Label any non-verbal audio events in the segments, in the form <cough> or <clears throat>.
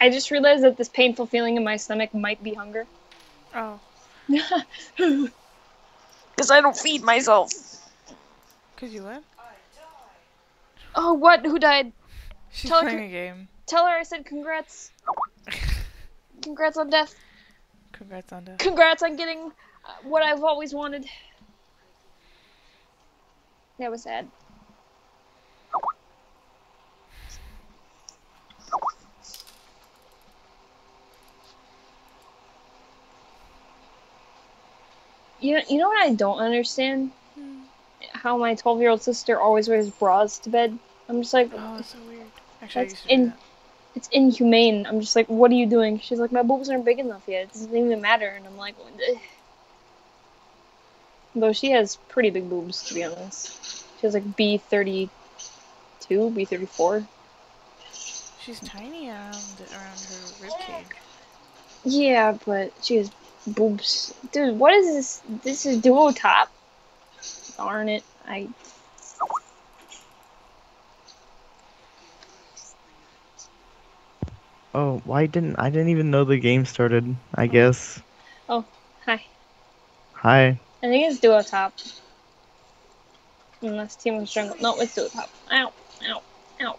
I just realized that this painful feeling in my stomach might be hunger. Oh, <laughs> Because I don't feed myself. cause you what? Oh, what? Who died? She's Tell her playing a game. Tell her I said congrats. <laughs> Congrats on death. Congrats on death. Congrats on getting what I've always wanted. That was sad. You know, you know what I don't understand? Hmm. How my 12 year old sister always wears bras to bed. I'm just like, Oh, that's so weird. Actually, That's in- that. it's inhumane. I'm just like, what are you doing? She's like, my boobs aren't big enough yet. It doesn't even matter. And I'm like, "Ugh." though she has pretty big boobs, to be honest. She has like B32, B34. She's tiny around around her rib cage. Yeah, but she has boobs. Dude, what is this? This is duo top? Darn it. I. Oh, why didn't I didn't even know the game started? I guess. Oh, hi. Hi. I think it's duo top. Unless Team of Jungle. No, it's duo top. Ow, ow. Oh.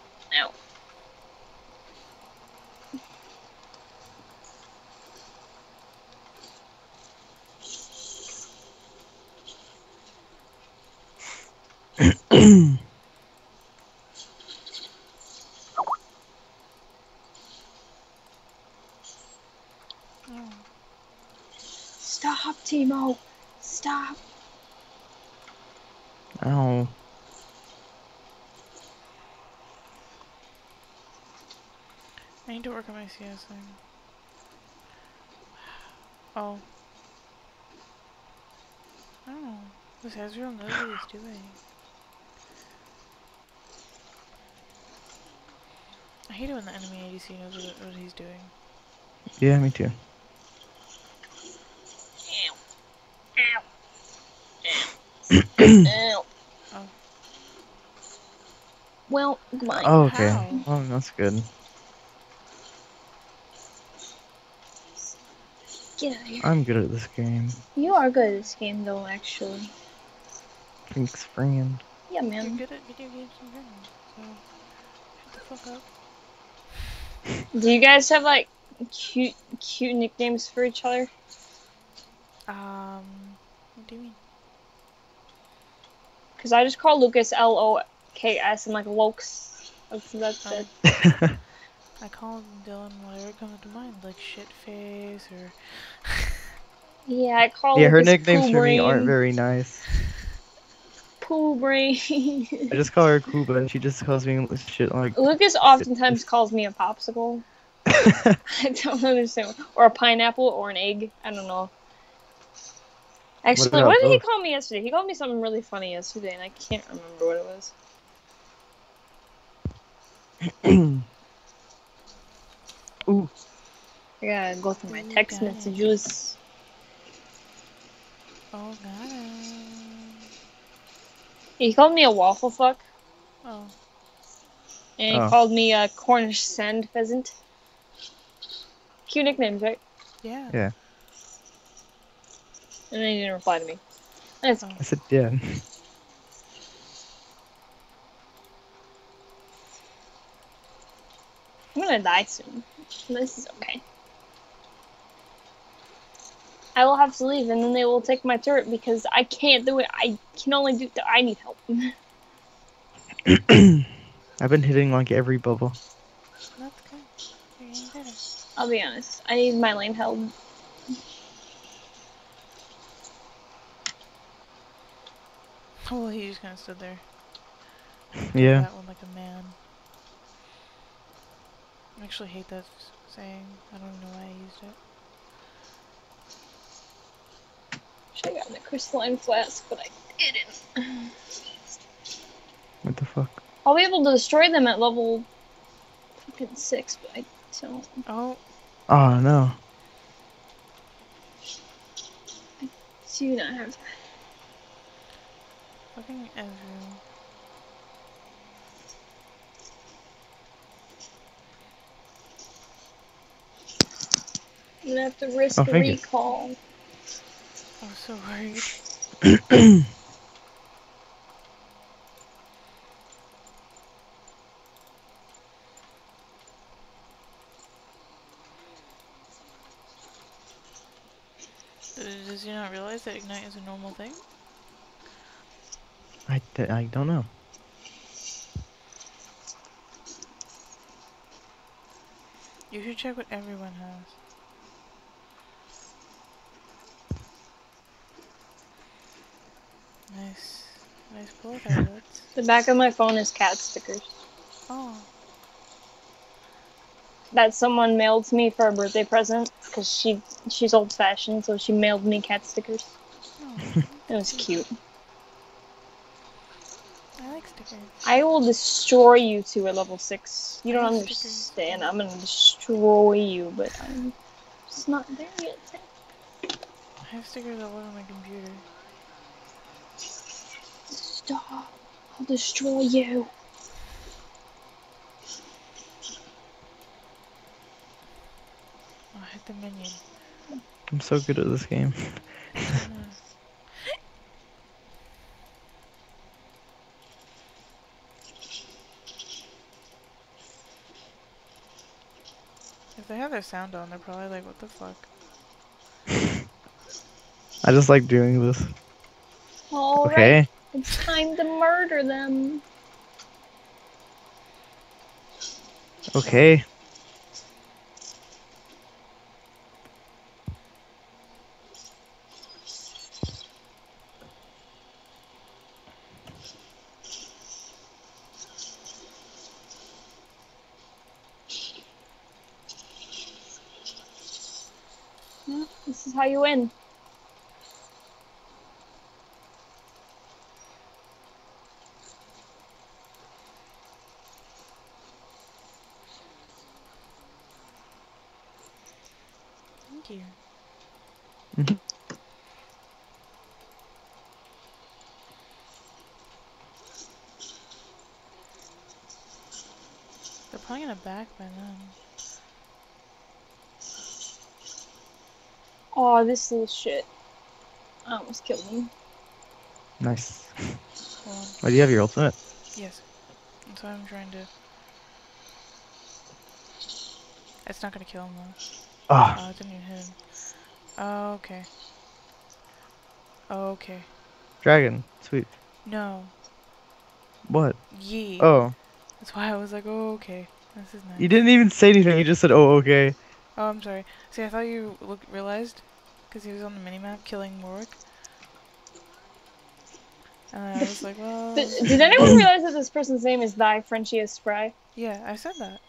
Stop, Teemo. Stop. Ow. I need to work on my CS thing. Oh. Oh. This Ezreal knows what he's doing. Hate it when the enemy ADC knows what, what he's doing. Yeah, me too. Oh. <coughs> Well, goodbye. Oh, okay. How? Oh, that's good. Get out of here. I'm good at this game. You are good at this game, though, actually. Thanks, friend. Yeah, You're man. good at video games in general, so shut the fuck up. Do you guys have, like, cute, cute nicknames for each other? Um, what do you mean? Because I just call Lucas L O K S and, like, Lokes. That's, that's Oh. it. <laughs> I call Dylan whatever comes to mind, like shit face or. <laughs> Yeah, I call yeah, her nicknames Poo for me aren't very nice. Poo Brain. I just call her Kuba, and she just calls me shit like. Lucas oftentimes calls me a popsicle. <laughs> I don't understand. Or a pineapple or an egg. I don't know. Actually, about what did he call me yesterday? He called me something really funny yesterday, and I can't remember what it was. <clears throat> Ooh. I gotta go through my oh, text messages. Oh, got it. He called me a waffle fuck, Oh, and he Oh. called me a Cornish sand pheasant. Cute nicknames, right? yeah. Yeah. And then he didn't reply to me. That's Oh. I said yeah. I'm gonna die soon. This is okay. I will have to leave, and then they will take my turret because I can't do it. I can only do. I need help. <laughs> <clears throat> I've been hitting like every bubble. That's good. You're getting better. I'll be honest. I need my lane held. Oh, <laughs> well, he just kind of stood there. <laughs> Yeah. That one like a man. I actually hate that saying. I don't even know why I used it. Should have gotten a crystalline flask, but I didn't. What the fuck? I'll be able to destroy them at level fucking six, but I don't. Oh, Oh no. I do not have. fucking Ezreal. I'm gonna have to risk Oh, a thank you. Recall. So worried. Does you not realize that Ignite is a normal thing? I, I don't know. You should check what everyone has. Nice. Nice pull there, Lutz. The back of my phone is cat stickers Oh. that someone mailed to me for a birthday present because she she's old fashioned, so she mailed me cat stickers. oh. It was cute. I like stickers. I will destroy you two at level six. You don't I have understand. I'm gonna destroy you, but I'm just not there yet. I have stickers all over my computer. Stop! I'll destroy you. Oh, I hit the minion. I'm so good at this game. <laughs> If they have their sound on, they're probably like, what the fuck? <laughs> I just like doing this. All right, Okay. It's time to murder them. Okay. This is how you win. Thank you. Mhm. They're probably gonna back by then. Oh, this little shit. I almost killed him. Nice. Hold on. Oh, do you have your ultimate? Yes. That's why I'm trying to. It's not gonna kill him though. Ah, Oh, it didn't even hit him. Oh, okay. Oh, okay. dragon. Sweet. No. What? Yee. Oh, That's why I was like, oh, okay. This is nice. you didn't even say anything. You just said, "Oh, okay." Oh, I'm sorry. See, I thought you look realized because he was on the minimap killing Warwick. And I was like, <laughs> well. Did, did anyone realize that this person's name is Thy Frenchiest Fry? Yeah, I said that.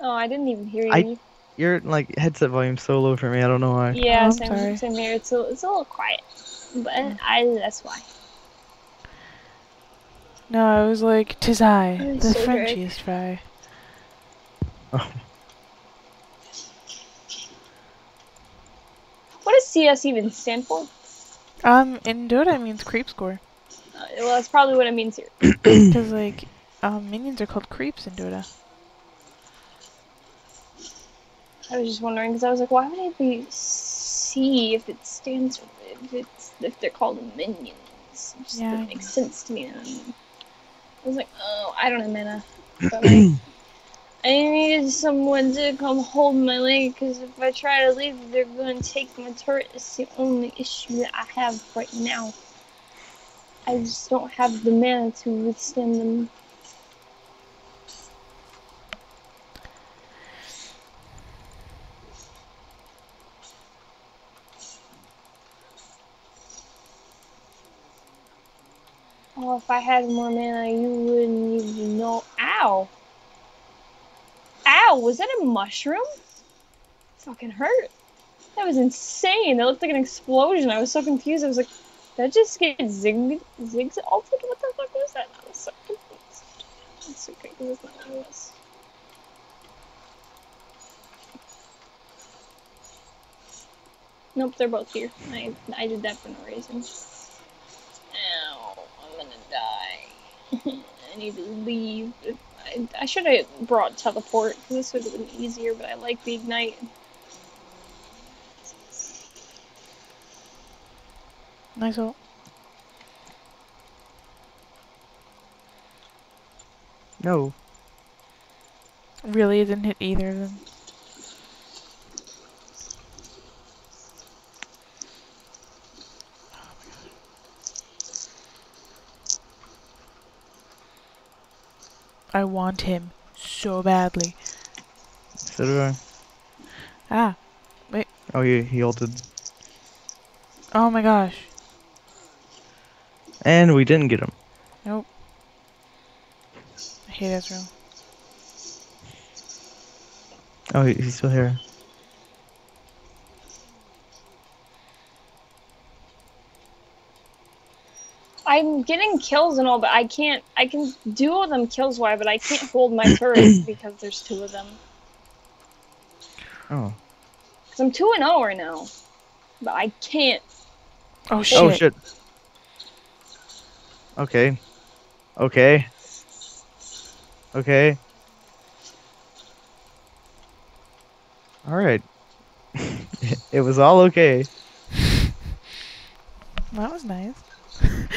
Oh, I didn't even hear you. I- you. Your like headset volume's so low for me. I don't know why. Yeah, Oh, same, sorry. same here. It's a, it's a little quiet, but Mm. I that's why. No, I was like, tis I, I'm the so drunk. Frenchiest fry. <laughs> What does CS even stand for? Um, in Dota it means creep score. Uh, well, that's probably what it means here. <clears throat> Because, like, um, minions are called creeps in Dota. I was just wondering because I was like, why would it be C if it stands for if it's if they're called minions? It just Yeah, I didn't make sense to me. I was like, oh, I don't know, mana, <clears throat> but like, I needed someone to come hold my leg because if I try to leave, they're going to take my turret. It's the only issue that I have right now. I just don't have the mana to withstand them. Oh, if I had more mana, you wouldn't even know. Ow! Ow! Was that a mushroom? Fucking hurt. That was insane. That looked like an explosion. I was so confused. I was like, I just get zig zigs altered? What the fuck was that? I was so confused. It's okay, because it's not what it. Nope, they're both here. I I did that for no reason. Ow, I'm gonna die. <laughs> I need to leave. I should have brought teleport, this would have been easier, but I like the ignite. Nice ult. No. Really, didn't hit either of them. I want him so badly. So do I. Ah, wait. Oh, he, he ulted. oh my gosh. And we didn't get him. Nope. I hate Ezreal. Oh, he, he's still here. I'm getting kills and all, but I can't. I can do all them kills, why? But I can't hold my <coughs> turrets because there's two of them. Oh. Cause I'm two and zero right now, but I can't. Oh shit. Oh, shit. Okay. Okay. Okay. Alright. <laughs> it was all okay. <laughs> That was nice.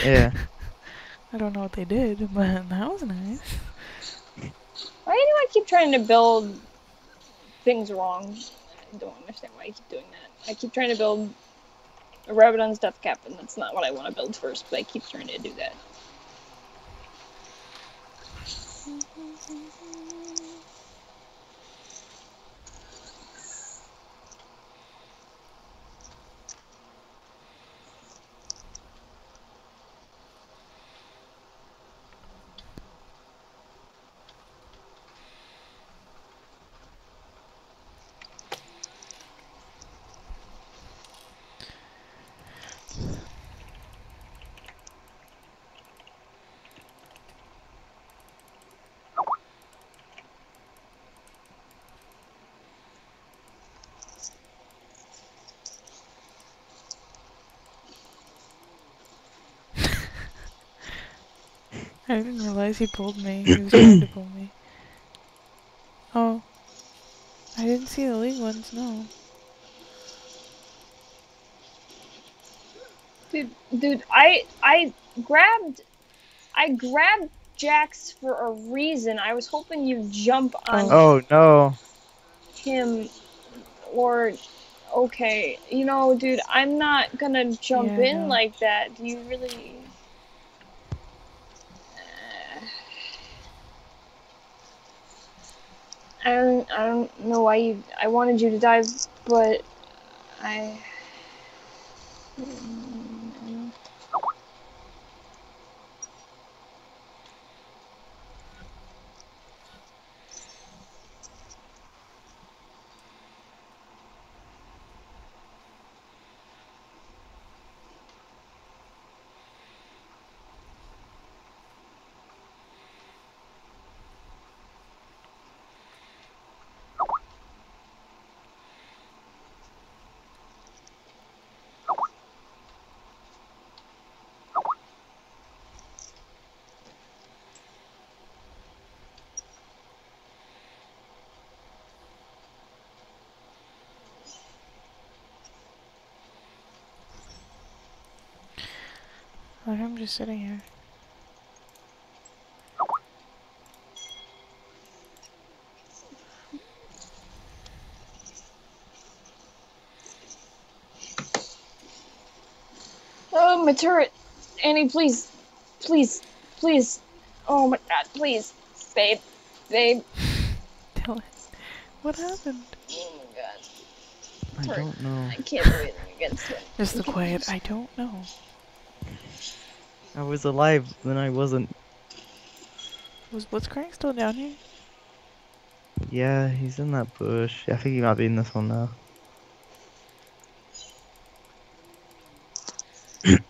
Yeah. <laughs> I don't know what they did, but that was nice. Why do I keep trying to build things wrong? I don't understand why I keep doing that. I keep trying to build a Rabadon's Death Cap, and that's not what I want to build first, but I keep trying to do that. I didn't realize he pulled me. He was trying to pull me. <coughs> Oh. I didn't see the league ones, no. Dude, dude, I I grabbed I grabbed Jax for a reason. I was hoping you'd jump on Oh, oh no. him or okay, you know, dude, I'm not gonna jump Yeah, in no. like that. Do you really I don't I don't know why you I wanted you to die, but I Like, I'm just sitting here. Oh, my turret! Annie, please, please, please. Oh my god, please, babe, babe. <sighs> Dylan. What happened? Oh my god, I Sorry. don't know. I can't do anything against it. Just the quiet. I don't know. I was alive, then I wasn't. Was Blitzcrank still down here? Yeah, he's in that bush. I think he might be in this one now. <coughs>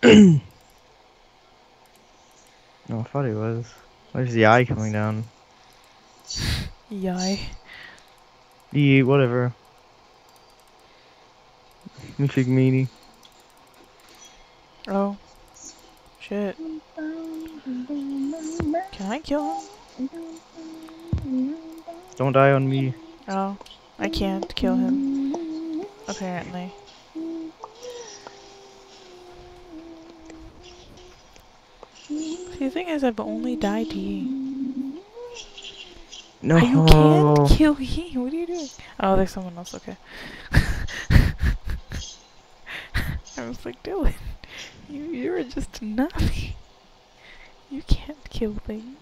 no, I thought he was. Where's the eye coming down? <laughs> Yai. The whatever. Mythic meanie. Oh. Shit. Can I kill him? Don't die on me. Oh. I can't kill him. Apparently. See, the thing is, I've only died to Yi. No. You can't kill Yi. What are you doing? Oh, there's someone else. Okay. <laughs> I was like, Dylan, you you're just a nutty. You can't kill things.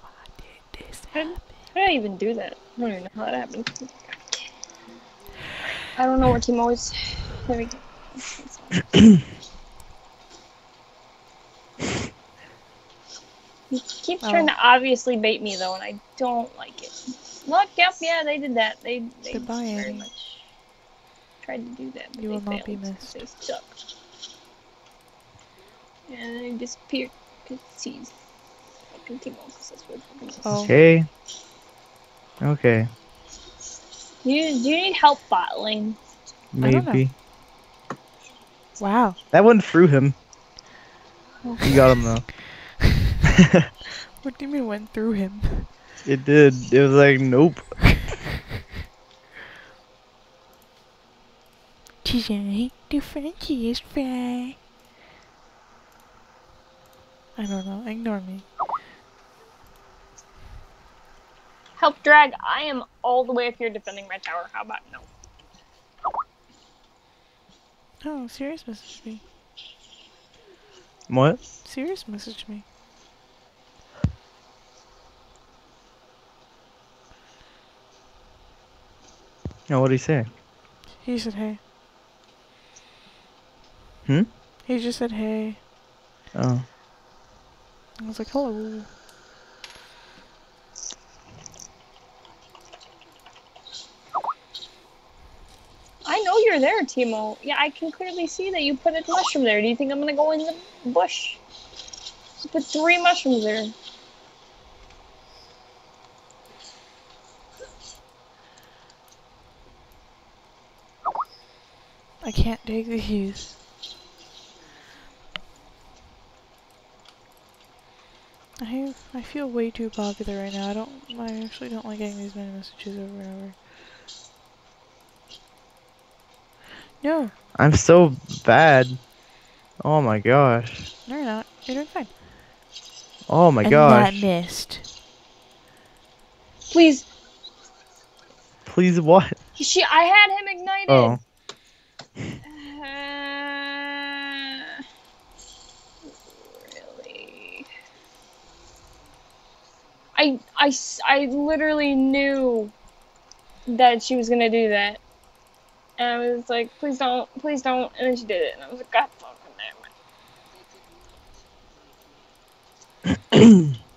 Why did this How did I even do that? I don't even know how that happened. I don't know what team always. There we go. <clears throat> He keeps oh. trying to obviously bait me though, and I don't like it. Look, yep, yeah, they did that. They, they Goodbye, very Annie. much tried to do that, but You they will not be missed. They sucked. And then he disappeared because he's fucking Teemo, because that's what he fucking is. Oh. Okay. Okay. Do you, do you need help bottling? I don't know. Maybe. Wow. That one threw him. Oh. You got him though. <laughs> <laughs> What do you mean went through him? it did. It was like nope. Today, the Frenchie is fry. I don't know. Ignore me. Help drag. I am all the way up here defending my tower. How about no? Oh, Sirius messaged me. What? Sirius messaged me. No, what did he say? He said hey. Hmm? He just said hey. Oh. I was like, hello. I know you're there, Teemo. Yeah, I can clearly see that you put a mushroom there. Do you think I'm gonna go in the bush? You put three mushrooms there. I can't dig these. I I feel way too popular right now. I don't. I actually don't like getting these many messages over and over. No, I'm so bad. Oh my gosh. no, you're not. You're doing fine. Oh my and gosh. that missed. Please. Please what? She, I had him ignited. Oh. I, I, s- I literally knew that she was gonna do that. And I was like, please don't, please don't. And then she did it. And I was like, God fucking damn it.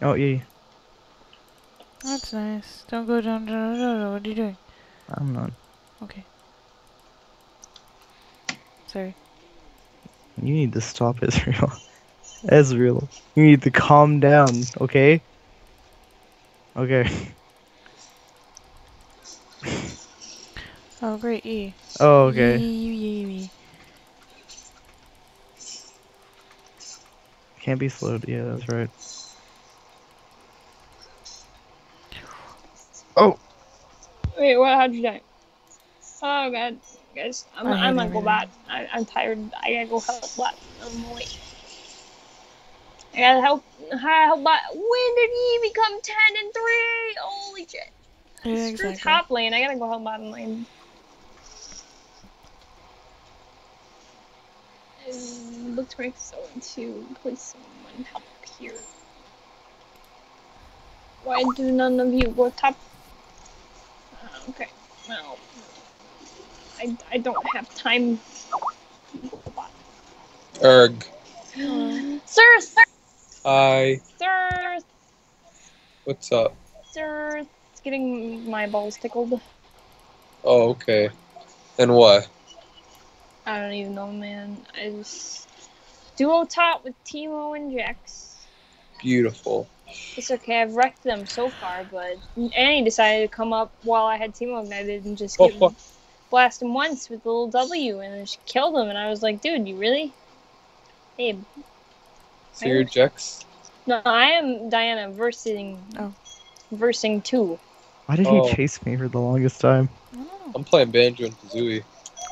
Oh yeah. That's nice. Don't go down. down, down, down. What are you doing? I'm not. Okay. Sorry. You need to stop <laughs> Ezreal. Ezreal. You need to calm down, okay? Okay. Oh, great. E. Oh, okay. Yee, yee, yee. Can't be slowed. Yeah, that's right. Oh, Wait, what? How'd you die? Oh god, guys, I'm, I I'm gonna go back. I, I'm tired. I gotta go help Bot. I'm late. I gotta help. Help Bot. When did he become ten and three? Holy shit! Yeah, Screw exactly. top lane. I gotta go help bottom lane. Um, Look to so to please someone help here. Why do none of you go top? Okay, well, I, I don't have time. Erg. <gasps> Sir, sir, Hi. sir, What's up? sir. It's getting my balls tickled. Oh, okay. And what? I don't even know, man. I just duo top with Teemo and Jax. Beautiful. It's okay, I've wrecked them so far, but Annie decided to come up while I had Teemo ignited and just Oh, get blast him once with the little W, and then she killed him, and I was like, dude, you really? Babe. So you're Jex? No, I am Diana versing. Oh. Versing two. Why did Oh. he chase me for the longest time? Oh. I'm playing Banjo and Kazooie.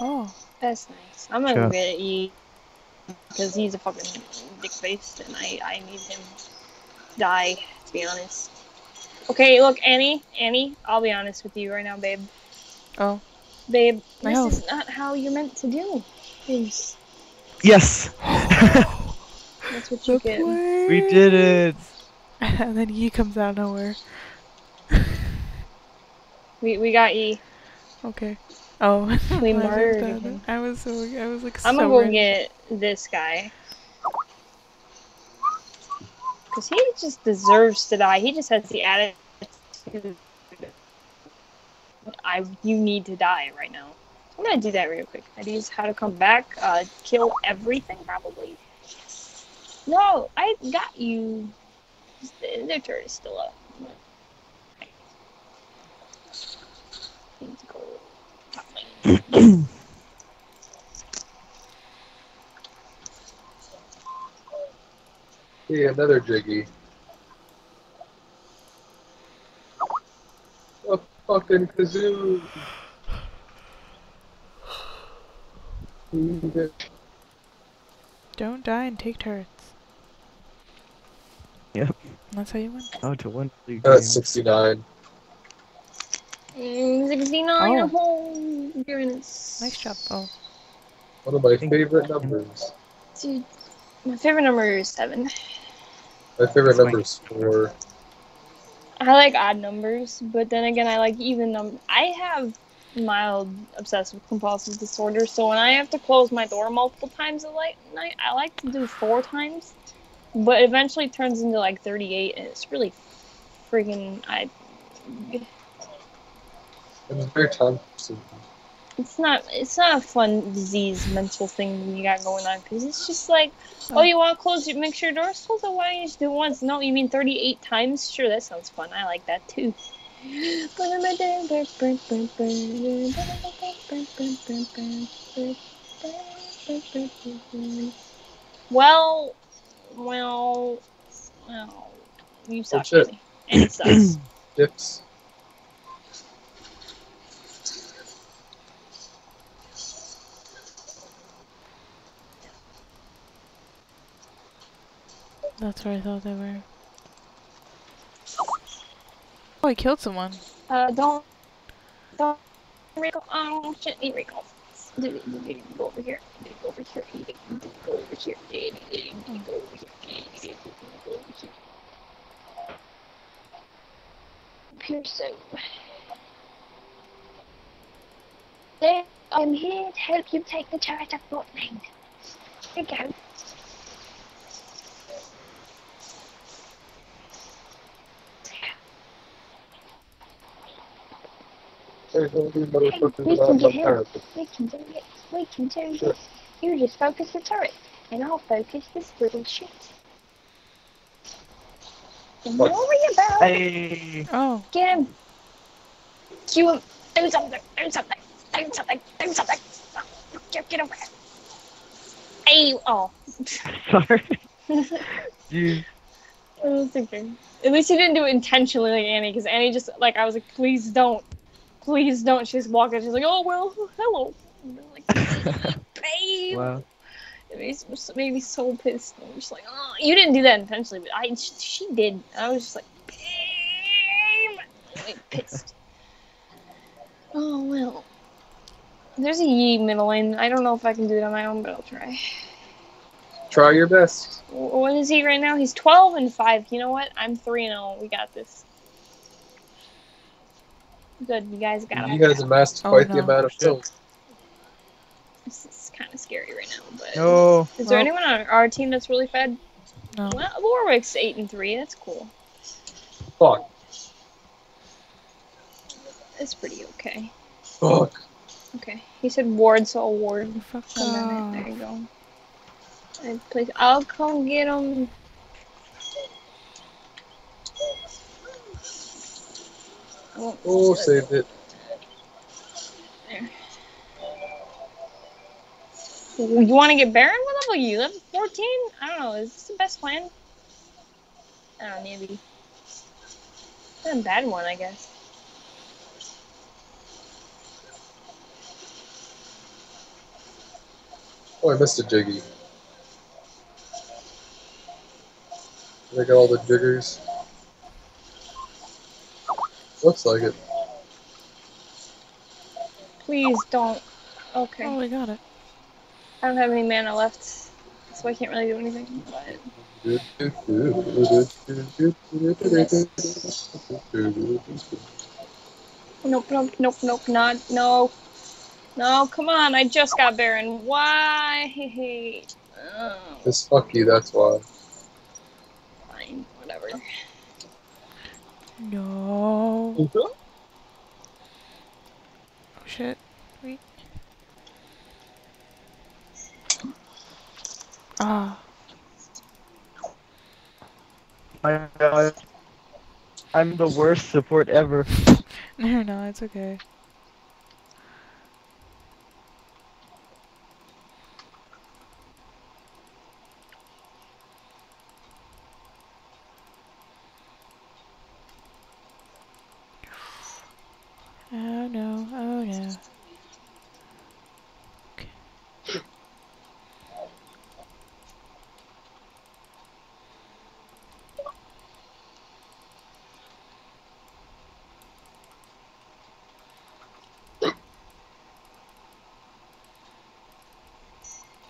oh. That's nice. I'm gonna Sure. go get E because he's a fucking dick face, and I I need him to die. To be honest. Okay, look, Annie, Annie. I'll be honest with you right now, babe. Oh. Babe, My this health. is not how you're meant to do things. Yes! That's what you The <laughs> get. we did it! <laughs> and then he comes out of nowhere. <laughs> We we got E. Okay. Oh. We I was murdered him. I was so. I was like. I'm so gonna go ready. get this guy. Cause he just deserves to die. He just has the attitude. I you need to die right now. I'm gonna do that real quick. Ideas how to come back. Uh, kill everything probably. No, I got you. Their turret is still up. <clears throat> top lane. Hey, another Jiggy. A fucking kazoo. Don't die and take turrets. Yep. That's how you win. Oh, to win league That's 69. Mm, 69 Oh. whole units. Nice job. Oh. One of my favorite numbers. Dude, my favorite number is seven. My favorite That's number is four. I like odd numbers, but then again, I like even numbers. I have mild obsessive compulsive disorder, so when I have to close my door multiple times a light night, I like to do four times, but eventually it turns into like 38, and it's really freaking. I. It's very time consuming. It's not. It's not a fun disease mental thing you got going on because it's just like, oh, Oh. you want to close your make sure your door's closed. Why don't you just do it once? No, you mean 38 times? Sure, that sounds fun. I like that too. Well, well, well, you suck, shit. Annie. And it sucks. <clears throat> Dips. That's where I thought they were. Oh, he killed someone. Uh, don't, don't, Rico. Oh shit, need Rico. Dude, dude, dude, Go over here. Dude, Go over here. Dude, Go over here. Dude, dude, Go over here. Dude, Go over here. Pearson. There, I'm here to help you take the turret up bot lane. Here you go. There's no new Hey, motherfuckers we can get him. We can do it. We can do Sure. this. You just focus the turret, and I'll focus this little shit. Don't What? worry about it. Hey! Oh. Get him. Cue him. Do something. Do something. Do something. Do something. Get, get over here. Hey. Oh. Sorry. Jeez. I was thinking. At least he didn't do it intentionally like Annie, because Annie just, like, I was like, please don't. Please don't. She's walking. She's like, oh, well, hello. Like, <laughs> babe. Wow. It makes made me so pissed. I'm just like, oh, you didn't do that intentionally, but I, she, she did. I was just like, babe. Like, <laughs> pissed. oh, well. There's a Yi middle lane. I don't know if I can do it on my own, but I'll try. Try your best. What is he right now? He's 12 and 5. You know what? I'm 3 and 0. We got this. Good, you guys got him. You guys amassed Oh, quite the no. amount of kills. This is kind of scary right now, but. No. Is there Well- anyone on our team that's really fed? No. Well, Warwick's 8 and 3. That's cool. Fuck. That's pretty okay. Fuck. Okay. He said ward, so I'll ward. Fuck Oh, there you go. I place. I'll come get him. Oh, saved it. You want to get Baron? What level are you? Level 14? I don't know. Is this the best plan? I don't know, maybe. Not a bad one, I guess. Oh, I missed a jiggy. Did I got all the jiggers. Looks like it. Please don't. Okay. Oh, we got it. I don't have any mana left, so I can't really do anything. But nope, nope, nope, nope, not no, no. Come on, I just got Baron. Why? Oh, <laughs> It's fucky, that's why. fine, whatever. No. Oh shit. Wait. Ah. My God. I'm the worst support ever. <laughs> No, no, it's okay. Oh no, oh no. Okay.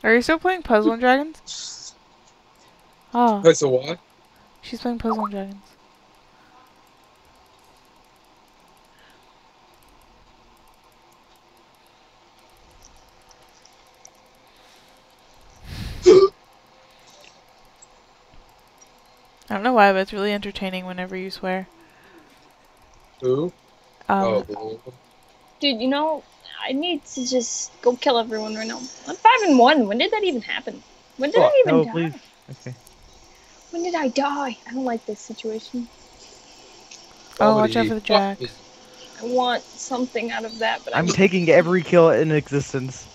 Are you still playing Puzzle and Dragons? Oh, Wait, so why? she's playing Puzzle and Dragons. I don't know why, but it's really entertaining whenever you swear. Who? Um, oh, the- Dude, you know, I need to just go kill everyone right now. I'm five and one. When did that even happen? When did Oh, I even No, die? please. Okay. When did I die? I don't like this situation. Oh, watch out for the Jack. me. I want something out of that, but I'm I'm taking every kill in existence.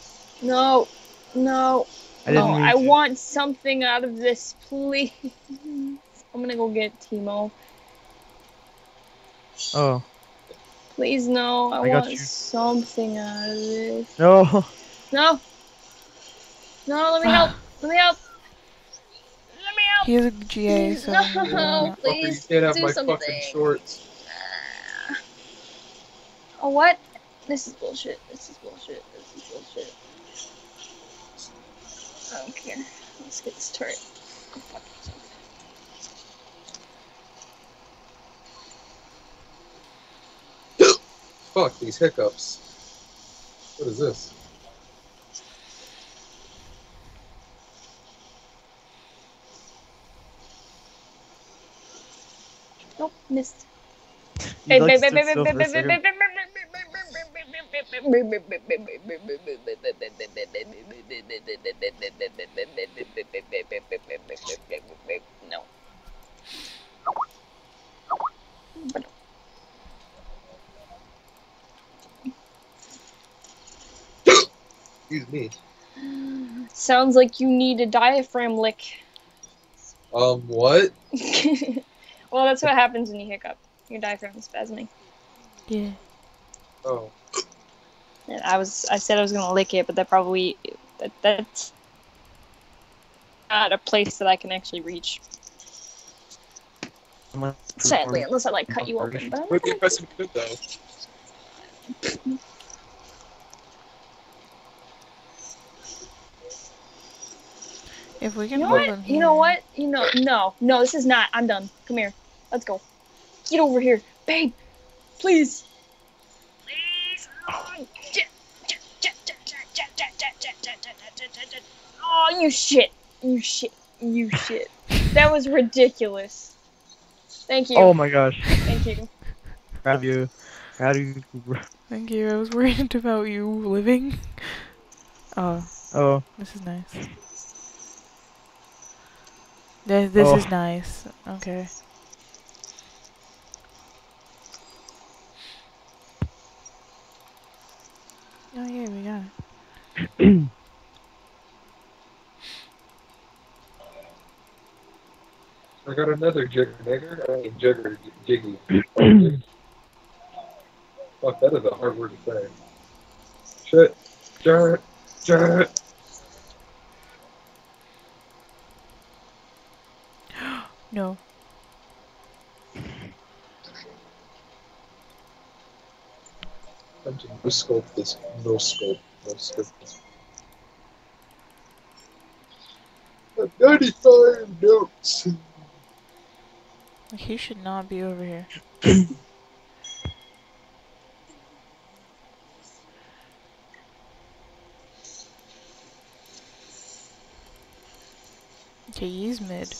no, no, I didn't no. I to. want something out of this, please. <laughs> I'm gonna go get Teemo. Oh. Please, no. I, I want something out of this. No. No, no. Let me help. Let me help. Let me help. he has a GA, so. No. uh, Fucker, you Please, can't have do my something. fucking shorts. Oh, what? This is bullshit. This is bullshit. This is bullshit. I don't care. Let's get this turret. Go fuck yourself. Fuck these hiccups. What is this? Nope, missed. You like stood still for a second. No. Excuse me. Sounds like you need a diaphragm lick. Um, what? <laughs> well, that's what happens when you hiccup. Your diaphragm is spasming. Yeah. Oh. And I was, I said I was gonna lick it, but that probably, that, that's not a place that I can actually reach. Sadly, unless I like cut you open. But Would be impressive though. <laughs> If we can you know what? You know what? You know no, no, this is not. I'm done. Come here. Let's go. Get over here. Babe. Please. Please. Oh, you shit. You shit. You shit. that was ridiculous. Thank you. Oh my gosh. Thank you. Have you. How do you... Thank you. I was worried about you living. Oh. Oh. This is nice. This, this is Oh. nice. Okay. Oh yeah, we got it. <coughs> I got another jigger nigger. I mean jigger jiggy. Jiggy. Fuck, that is <coughs> a hard word to say. Shit. Shit. Shit. No. No scope this. No scope. No scope 95 notes. He should not be over here. okay, he's mid.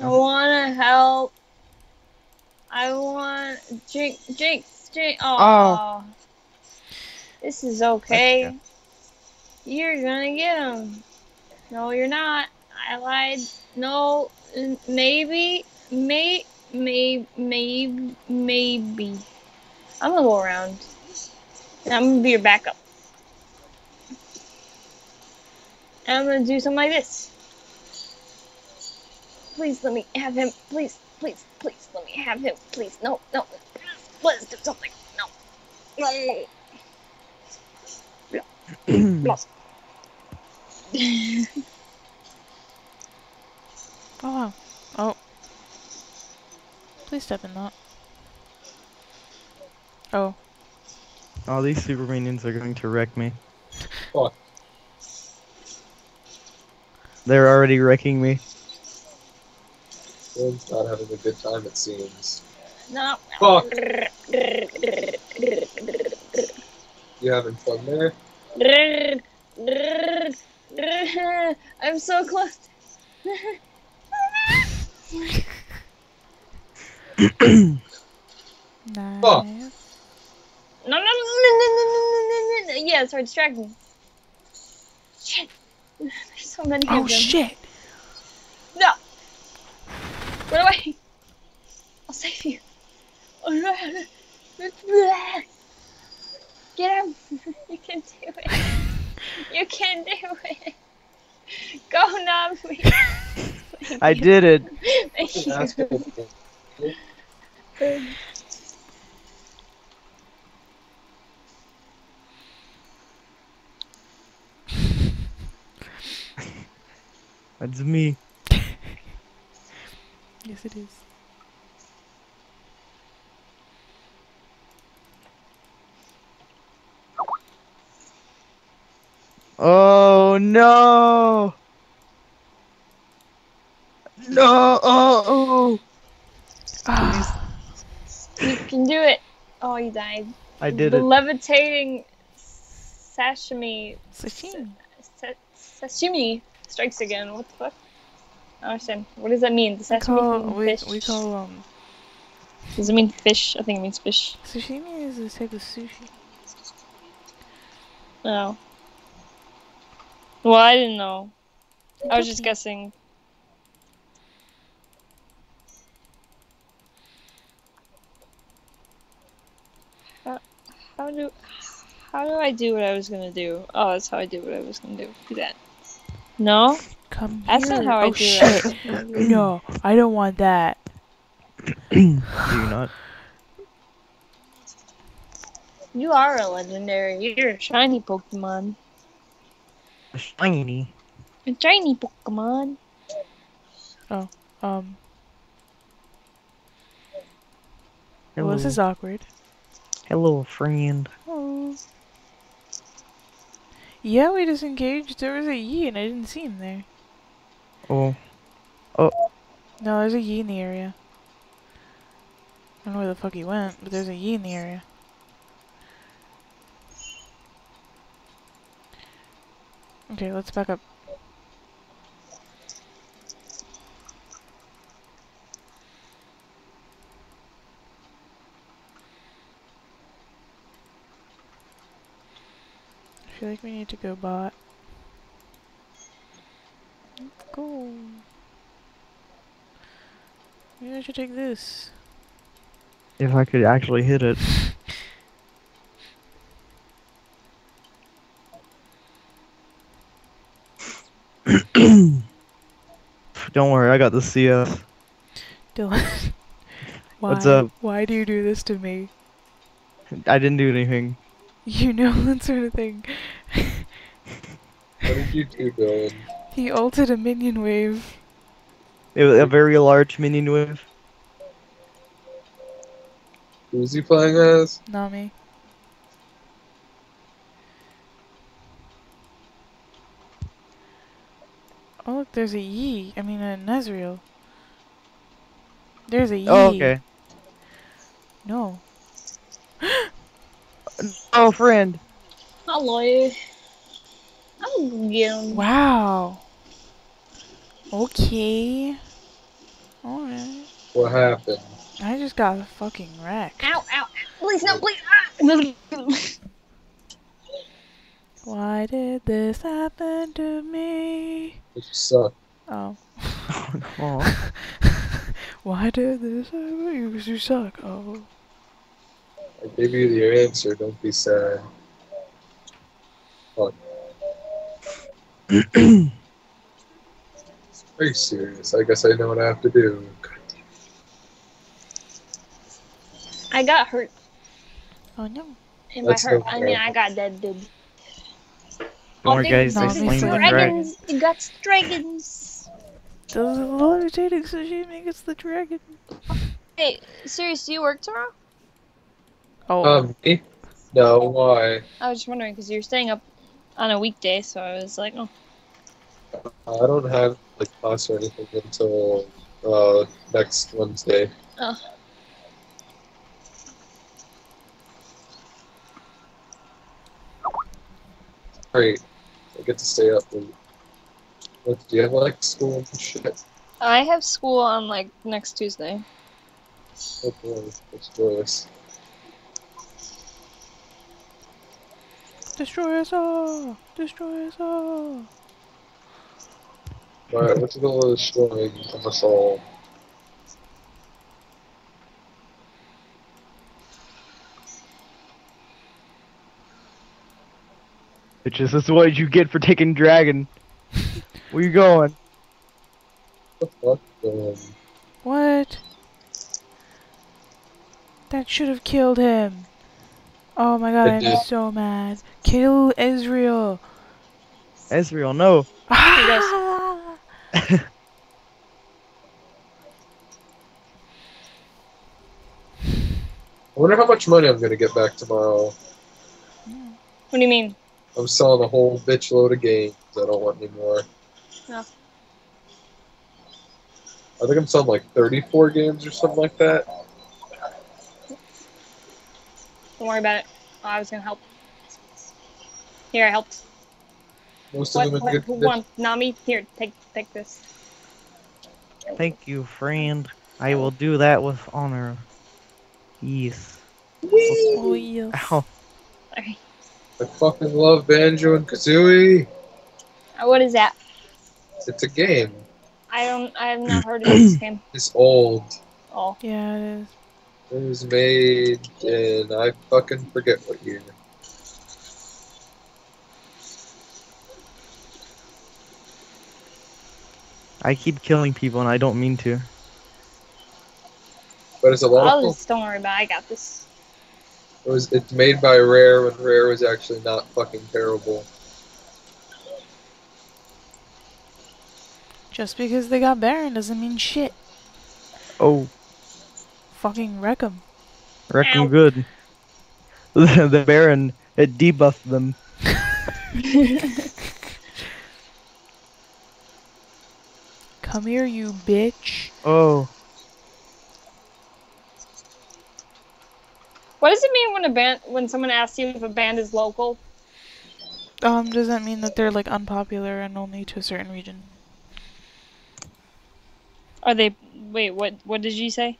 I wanna help. I want Jake, Jake, Jake. Oh, this is okay. You're gonna get him. No, you're not. I lied. No, maybe, may, may, may, maybe. I'm gonna go around. I'm gonna be your backup. And I'm gonna do something like this. Please let me have him. Please, please, please let me have him. Please, no, no. Let's do something. No. No. Lost. <coughs> Oh wow. Oh. Please step in that. Oh. Oh, these super minions are going to wreck me. Fuck. They're already wrecking me. Dylan's not having a good time, it seems. no. Fuck. <laughs> You having fun there? <laughs> I'm so close. Nice. Oh. No, no, no, no, no, no, no, no, no. Yeah, sorry, distract me. Shit. <sighs> There's so many Oh of them. Oh, shit! No. Run away. I'll save you. Oh, no. Get him. You can do it. You can do it. Go, Nami. <laughs> I did it. Thank Fucking you. asshole. That's me. Yes, it is. Oh no! No! Oh! oh. Ah, You can do it. Oh, you died. I did the it. levitating sashimi sashimi. sa- sashimi strikes again. What the fuck? I understand. What does that mean? Does call mean we, fish? we call um Does it mean fish? I think it means fish. sashimi is a type of sushi. No. Well, I didn't know. I was just guessing. How, how do how do I do what I was gonna do? Oh, that's how I do what I was gonna do. Do that. No, Come that's here. not how I oh do shit! it. <laughs> no, I don't want that. Do you not? You are a legendary. You're a shiny Pokemon. A shiny. A shiny Pokemon. Oh, um. Hello. Well, this is awkward. Hello, friend. Oh. Yeah, we disengaged. There was a Yi, and I didn't see him there. Oh. Oh. No, there's a Yi in the area. I don't know where the fuck he went, but there's a Yi in the area. Okay, let's back up. I feel like we need to go bot. Go. Maybe I should take this. If I could actually hit it. <coughs> Don't worry, I got the CS. Dylan. <laughs> Why? What's up? Why do you do this to me? I didn't do anything. You know <laughs> that sort of thing. What did you do, Dylan? He ulted a minion wave. It was a very large minion wave. Who's he playing as? Not me. Oh look, there's a Yi. I mean a Nezreal. There's a Yi. Oh, okay. No. <gasps> Oh, friend. Hello. I'm. Wow. Okay. Alright. What happened? I just got a fucking wreck. Ow, ow, ow. Please, no, please. Ah. <laughs> Why did this happen to me? You suck. Oh. <laughs> Oh, <laughs> Why did this happen? You, you suck. Oh. I gave you your answer. Don't be sad. Fuck. Are you serious? I guess I know what I have to do. I got hurt. Oh no. And by That's hurt, no I mean I got dead, dude. Don't worry, guys. No, I me slain the too. dragon. dragons. You got dragons. The levitating sashimi gets the dragon. Hey, serious, do you work tomorrow? Oh. Um, me? No, why? I was just wondering because you're staying up on a weekday, so I was like, oh. I don't have like class or anything until uh next Wednesday. Oh. Great. I get to stay up late. What, do you have like school and shit? I have school on like next Tuesday. Oh boy, that's joyous. Destroy us all! Destroy us all! Alright, what's the goal of destroying us all? Bitches, this is what you get for taking dragon. <laughs> Where you going? What the fuck? What? That should have killed him. Oh my god, I'm so mad. Kill Ezreal. Ezreal, no. Ah! I wonder how much money I'm gonna get back tomorrow. What do you mean? I'm selling a whole bitch load of games I don't want anymore. Yeah. I think I'm selling like 34 games or something like that. Don't worry about it. I was gonna help. Here, I helped. Most What? of them in what good who condition. wants? Nami, here, take take this. Thank you, friend. I will do that with honor. Yes. Oh, yes. Ow. Sorry. I fucking love Banjo and Kazooie. Uh, What is that? It's a game. I don't. I have not heard of this <clears throat> game. It's old. Oh, Yeah, it is. It was made in I fucking forget what year. I keep killing people and I don't mean to. But it's a lot I'll of just don't worry about. it. I got this. It was it's made by Rare when Rare was actually not fucking terrible. Just because they got Baron doesn't mean shit. Oh, Fucking wreck 'em. reckon Ow. good. <laughs> the Baron, it debuffed them. <laughs> Come here, you bitch. Oh, What does it mean when a band when someone asks you if a band is local? Um, does that mean that they're like unpopular and only to a certain region? Are they? Wait, what? What did you say?